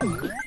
Thank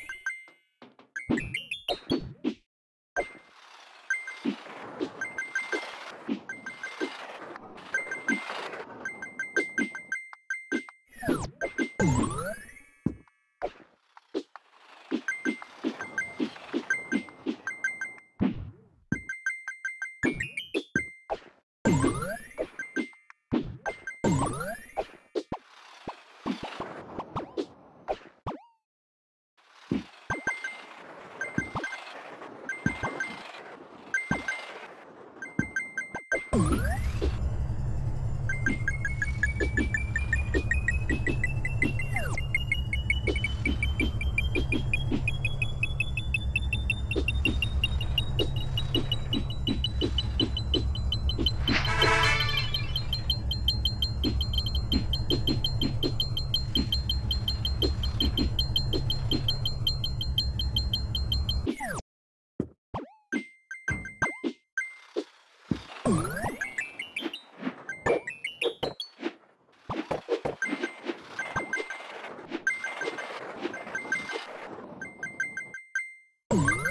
Ooh.